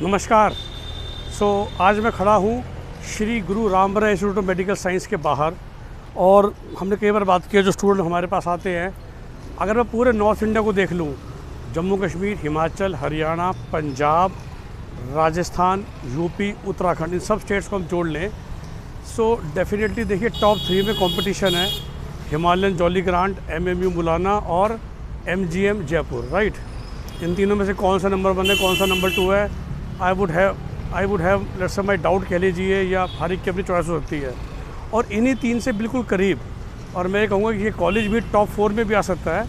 नमस्कार। सो so, आज मैं खड़ा हूँ Shri Guru रामबरा institute of medical science के बाहर और हमने कई बार बात की है जो स्टूडेंट हमारे पास आते हैं। अगर मैं पूरे नॉर्थ इंडिया को देख लूँ जम्मू कश्मीर हिमाचल हरियाणा पंजाब राजस्थान यूपी उत्तराखंड इन सब स्टेट्स को हम जोड़ लें। सो डेफिनेटली देखिए टॉप थ्री में कंपटीशन है। Himalayan Jolly Grant M M U Mullana और M G M Jaipur right इन तीनों में से कौन सा नंबर वन है कौन सा नंबर टू है? I would have I would have let's my doubt कह लीजिए या हर एक की अपनी चॉइस हो सकती है। और इन्हीं तीन से बिल्कुल करीब, और मैं कहूँगा कि ये कॉलेज भी टॉप फोर में भी आ सकता है,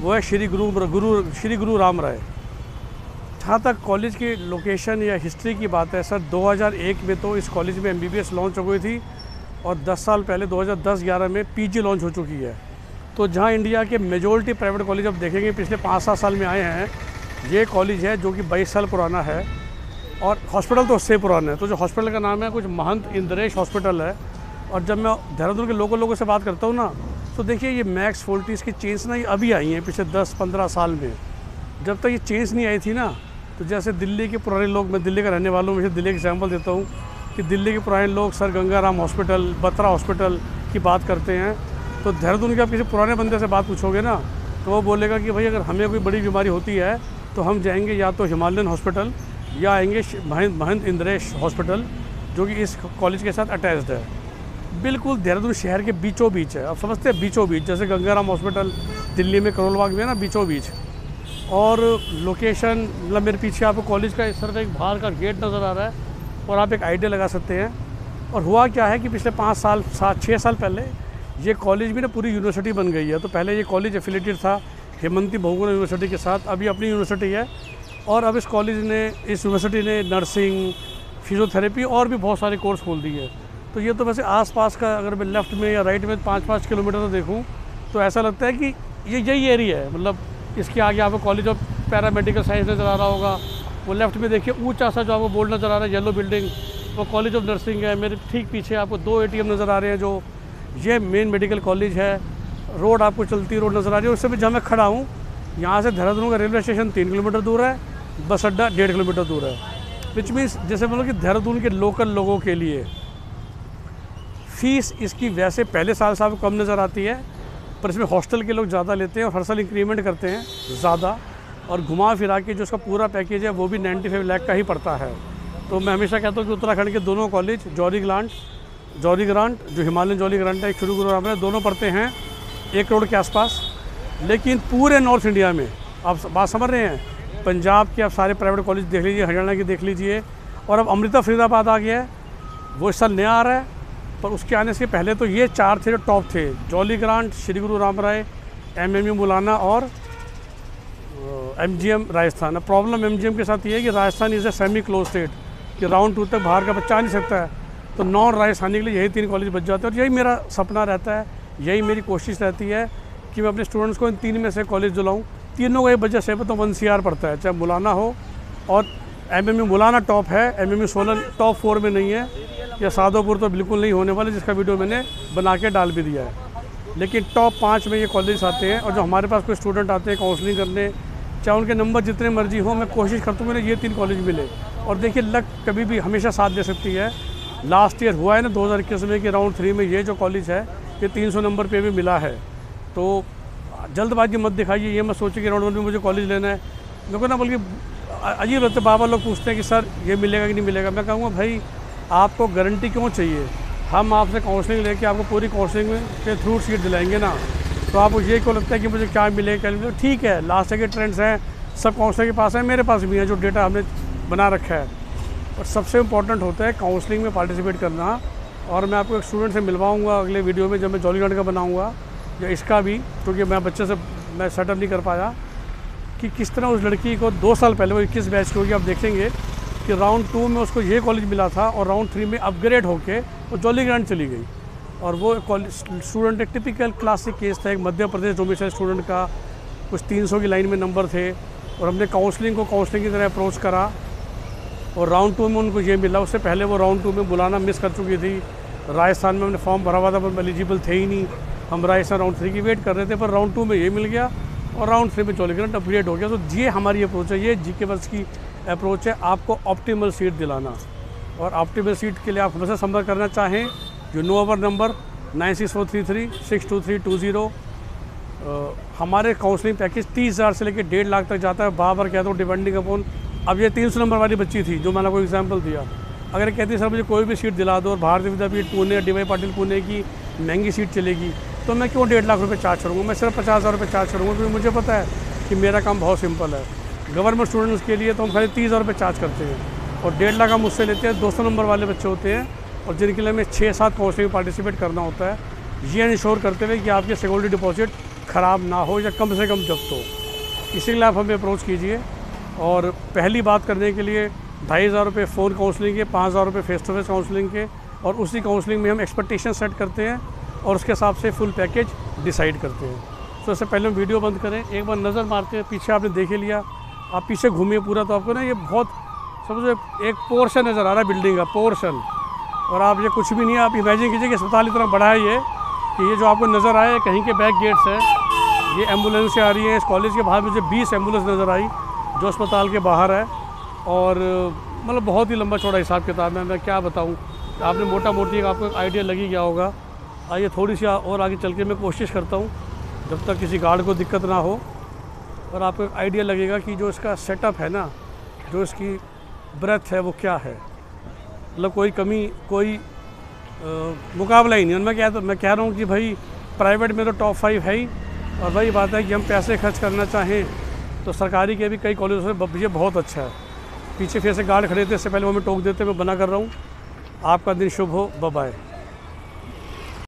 वो है श्री गुरु गुरु, श्री गुरु राम राय। जहाँ तक कॉलेज की लोकेशन या हिस्ट्री की बात है, सर 2001 में तो इस कॉलेज में एमबीबीएस लॉन्च हो गई थी, और 10 साल पहले 2010-11 में पीजी लॉन्च हो चुकी है। तो जहाँ इंडिया के मेजोरिटी प्राइवेट कॉलेज अब देखेंगे, पिछले पाँच सात साल में आए हैं, ये कॉलेज है जो कि बाईस साल पुराना है। और हॉस्पिटल तो उससे पुराना है। तो जो हॉस्पिटल का नाम है, कुछ महंत इंद्रेश हॉस्पिटल है। और जब मैं देहरादून के लोकल लोगों से बात करता हूँ ना तो देखिए ये मैक्स फोल्टीज़ की चेंज ना ये अभी आई हैं, पिछले दस, पंद्रह साल में। जब तक ये चेंज नहीं आई थी ना तो जैसे दिल्ली के पुराने लोग, मैं दिल्ली का रहने वालों में से दिल्ली का एग्ज़ाम्पल देता हूँ कि दिल्ली के पुराने लोग Sir Ganga Ram hospital Batra hospital की बात करते हैं। तो देहरादून के आप किसी पुराने बंदे से बात पूछोगे ना तो वो बोलेगा कि भाई अगर हमें कोई बड़ी बीमारी होती है तो हम जाएँगे या तो हिमालयन हॉस्पिटल या आएँगे महंत इंद्रेश हॉस्पिटल, जो कि इस कॉलेज के साथ अटैच्ड है। बिल्कुल देहरादून शहर के बीचों बीच है। आप समझते हैं बीचों बीच जैसे गंगाराम हॉस्पिटल दिल्ली में करोल बाग में ना बीचों बीच और लोकेशन मतलब मेरे पीछे आपको कॉलेज का इस तरह एक बाहर का गेट नज़र आ रहा है, और आप एक आइडिया लगा सकते हैं। और हुआ क्या है कि पिछले पाँच साल, सात छः साल पहले ये कॉलेज भी ना पूरी यूनिवर्सिटी बन गई है। तो पहले ये कॉलेज एफिलेटेड था, हेमंती बहुगुणा यूनिवर्सिटी के साथ। अभी अपनी यूनिवर्सिटी है और अब इस कॉलेज ने, इस यूनिवर्सिटी ने नर्सिंग फिजियोथेरेपी और भी बहुत सारे कोर्स खोल दिए तो ये तो वैसे आसपास का अगर मैं लेफ़्ट में या राइट में पाँच पाँच किलोमीटर तो देखूँ तो ऐसा लगता है कि ये यही एरिया है। मतलब इसके आगे आपको कॉलेज ऑफ़ पैरामेडिकल साइंस नज़र आ रहा होगा, वो लेफ़्ट में देखिए ऊँचा सा जो आपको बोर्ड नज़र आ रहा है येलो बिल्डिंग वो कॉलेज ऑफ़ नर्सिंग है। मेरे ठीक पीछे आपको दो एटीएम नज़र आ रहे हैं जो ये मेन मेडिकल कॉलेज है। रोड आपको चलती रोड नज़र आ रही है उससे भी जहाँ मैं खड़ा हूँ, यहाँ से देहरादून का रेलवे स्टेशन तीन किलोमीटर दूर है। बस अड्डा डेढ़ किलोमीटर दूर है। विच मीन्स जैसे मतलब कि देहरादून के लोकल लोगों के लिए फ़ीस इसकी वैसे पहले साल साल कम नज़र आती है, पर इसमें हॉस्टल के लोग ज़्यादा लेते हैं और हर साल इंक्रीमेंट करते हैं, ज़्यादा। और घुमा फिरा के जो उसका पूरा पैकेज है, वो भी 95 लाख का ही पड़ता है। तो मैं हमेशा कहता हूँ कि उत्तराखंड के दोनों कॉलेज जौरी ग्रांट जौरी ग्रांट जो हिमालयन जौली ग्रांट है, एक शुरू गुरु राम दोनों पढ़ते हैं, एक करोड़ के आसपास। लेकिन पूरे नॉर्थ इंडिया में, आप बात समझ रहे हैं पंजाब के आप सारे प्राइवेट कॉलेज देख लीजिए, हरियाणा के देख लीजिए। और अब अमृता फरीदाबाद आ गया है। वो इस साल नया आ रहा है। पर उसके आने से पहले तो ये चार थे जो टॉप थे। Jolly Grant, Shri Guru Ram Rai M M U Mullana और एम जी एम राजस्थान। अब प्रॉब्लम एम जी एम के साथ ये है कि Rajasthan is a semi close state कि राउंड टू तक बाहर का बच्चा नहीं सकता है। तो नॉन राजस्थानी के लिए यही तीन कॉलेज बच जाते हैं। और यही मेरा सपना रहता है, यही मेरी कोशिश रहती है कि मैं अपने स्टूडेंट्स को इन तीन में से कॉलेज दिलाऊँ। तीनों का ये बजट से तो वन सी पड़ता है, चाहे मुलाना हो और एम एम मुलाना टॉप है M M Solan top four में नहीं है, या साधोपुर तो बिल्कुल नहीं होने वाले, जिसका वीडियो मैंने बना के डाल भी दिया है। लेकिन टॉप पाँच में ये कॉलेज आते हैं और जो हमारे पास कोई स्टूडेंट आते हैं, काउंसलिंग करने, चाहे उनके नंबर जितने मर्ज़ी हों, मैं कोशिश करता हूँ मेरे ये तीन कॉलेज मिले। और देखिए, लक कभी भी हमेशा साथ दे सकती है। लास्ट ईयर हुआ है ना, दो हज़ार इक्कीस में कि राउंड थ्री में ये जो कॉलेज है, ये तीन सौ नंबर पे भी मिला है। तो जल्दबाजी मत दिखाइए, ये मत सोचिए कि राउंड वन में मुझे कॉलेज लेना है। मेरे ना बल्कि अजीब रहते बाबा लोग पूछते हैं कि, सर, ये मिलेगा कि नहीं मिलेगा? मैं कहूँगा, भाई, आपको गारंटी क्यों चाहिए? हम आपसे काउंसलिंग लेके आपको पूरी काउंसलिंग के थ्रू सीट दिलाएँगे ना। तो आपको ये क्यों लगता है कि मुझे क्या मिलेगा क्या मिलेगा ठीक है लास्ट के ट्रेंड्स हैं, सब काउंसलिंग के पास है, मेरे पास भी हैं, जो डेटा हमने बना रखा है। और सबसे इंपॉर्टेंट होता है काउंसलिंग में पार्टिसिपेट करना। और मैं आपको एक स्टूडेंट से मिलवाऊँगा अगले वीडियो में, जब मैं जॉलीगढ़ का बनाऊँगा। या इसका भी, क्योंकि मैं बच्चे से, मैं सेटअप नहीं कर पाया, कि किस तरह उस लड़की को दो साल पहले, वो इक्कीस बैच की होगी, आप देखेंगे कि राउंड टू में उसको ये कॉलेज मिला था और राउंड थ्री में अपग्रेड होके वो जॉली ग्रांड चली गई। और वो स्टूडेंट एक टिपिकल क्लासिक केस था, एक मध्य प्रदेश डोमिसाइल स्टूडेंट का, कुछ 300 की लाइन में नंबर थे और हमने काउंसलिंग को काउंसलिंग की तरह अप्रोच करा और राउंड टू में उनको ये मिला। उससे पहले वो राउंड टू में बुलाना मिस कर चुकी थी। राजस्थान में हमने फॉर्म भरा हुआ था, पर एलिजिबल थे ही नहीं। हम राजस्थान राउंड थ्री की वेट कर रहे थे, पर राउंड टू में ये मिल गया और राउंड थ्री में चौले करंट अपग्रेड हो गया। तो ये हमारी अप्रोच है, ये जी के वर्ष की अप्रोच है, आपको ऑप्टिमल सीट दिलाना। और ऑप्टिमल सीट के लिए आप हमसे संपर्क करना चाहें, जो no over number nine six four three three six two three two zero हमारे काउंसलिंग पैकेज तीस हज़ार से लेकर डेढ़ लाख तक जाता है। बार बार कहता हूँ डिपेंडिंग अपॉन अब ये तीन सौ नंबर वाली बच्ची थी, जो मैंने आपको एग्ज़ाम्पल दिया। अगर कहती सर, मुझे कोई भी सीट दिला दो और भारतीय विद्यापीठ पुणे डी वाई पाटिल पुणे की महँगी सीट चलेगी तो मैं क्यों डेढ़ लाख रुपये चार्ज करूँगा? मैं सिर्फ़ पचास हज़ार रुपये चार्ज करूँगा, क्योंकि मुझे पता है कि मेरा काम बहुत सिंपल है। गवर्नमेंट स्टूडेंट्स के लिए तो हम खाली तीस हज़ार रुपये चार्ज करते हैं और डेढ़ लाख हम उससे लेते हैं। दो सौ नंबर वाले बच्चे होते हैं और जिनके लिए हमें छः सात काउंसलिंग पार्टिसिपेट करना होता है, ये इंश्योर करते हुए कि आपके सिक्योरिटी डिपॉजिट ख़राब ना हो या कम से कम जब्त हो। इसी लिए आप हमें अप्रोच कीजिए और पहली बात करने के लिए ढाई हज़ार रुपये फ़ोन काउंसलिंग के, पाँच हज़ार रुपये फेस टू फेस काउंसलिंग के और उसी काउंसलिंग में हम एक्सपेक्टेशन सेट करते हैं और उसके हिसाब से फुल पैकेज डिसाइड करते हैं। तो इससे पहले हम वीडियो बंद करें, एक बार नज़र मारते हैं, पीछे आपने देखे लिया। आप पीछे घूमिए पूरा तो आपको ना ये बहुत, समझो, एक पोर्शन नज़र आ रहा है बिल्डिंग का पोर्शन और आप ये कुछ भी नहीं है, आप इमेजिन कीजिए कि अस्पताल इतना बड़ा है ये, कि ये जो आपको नज़र आए, कहीं के बैक गेट्स हैं, ये एंबुलेंस आ रही है, इस कॉलेज के बाहर मुझे बीस एंबुलेंस नज़र आई, जो अस्पताल के बाहर है। और मतलब बहुत ही लंबा चौड़ा हिसाब किताब है, मैं क्या बताऊँ। आपने मोटा मोटी आपको आइडिया लगी गया होगा? आइए थोड़ी सी और आगे चल के मैं कोशिश करता हूँ जब तक किसी गार्ड को दिक्कत ना हो। और आपको एक आइडिया लगेगा कि जो इसका सेटअप है ना जो इसकी ब्रेथ है वो क्या है? मतलब कोई कमी कोई आ, मुकाबला ही नहीं। मैं क्या तो मैं कह रहा हूँ कि भाई प्राइवेट में तो टॉप फाइव है ही। और वही बात है कि हम पैसे खर्च करना चाहें तो सरकारी के भी कई कॉलेजों से ये बहुत अच्छा है। पीछे फिर से गार्ड खड़े थे इससे पहले वो हमें टोक देते मैं बना कर रहा हूँ। आपका दिन शुभ हो बाय